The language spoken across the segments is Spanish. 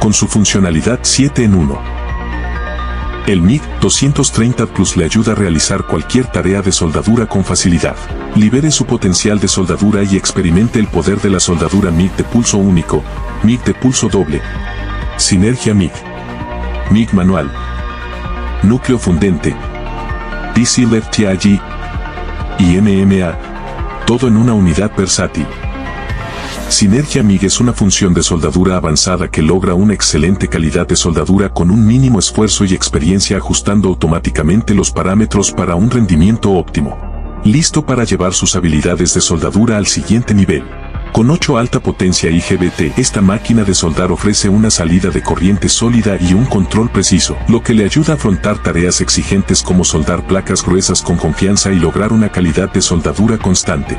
Con su funcionalidad 7 en 1. El MIG 230 Plus le ayuda a realizar cualquier tarea de soldadura con facilidad. Libere su potencial de soldadura y experimente el poder de la soldadura MIG de pulso único, MIG de pulso doble, Sinergia MIG, MIG manual, núcleo fundente, DC LED TIG y MMA, todo en una unidad versátil. Sinergia MIG es una función de soldadura avanzada que logra una excelente calidad de soldadura con un mínimo esfuerzo y experiencia ajustando automáticamente los parámetros para un rendimiento óptimo. Listo para llevar sus habilidades de soldadura al siguiente nivel. Con 8 alta potencia IGBT, esta máquina de soldar ofrece una salida de corriente sólida y un control preciso, lo que le ayuda a afrontar tareas exigentes como soldar placas gruesas con confianza y lograr una calidad de soldadura constante.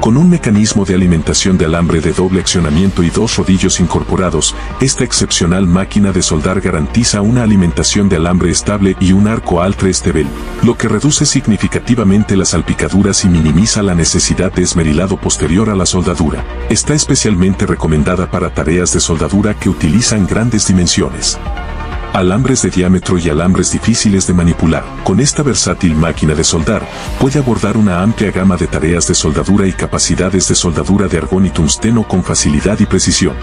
Con un mecanismo de alimentación de alambre de doble accionamiento y dos rodillos incorporados, esta excepcional máquina de soldar garantiza una alimentación de alambre estable y un arco altre estebel, lo que reduce significativamente las salpicaduras y minimiza la necesidad de esmerilado posterior a la soldadura. Está especialmente recomendada para tareas de soldadura que utilizan grandes dimensiones alambres de diámetro y alambres difíciles de manipular. Con esta versátil máquina de soldar, puede abordar una amplia gama de tareas de soldadura y capacidades de soldadura de argón y tungsteno con facilidad y precisión.